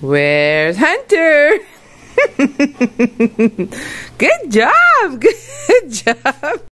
Where's Hunter? Good job. Good job.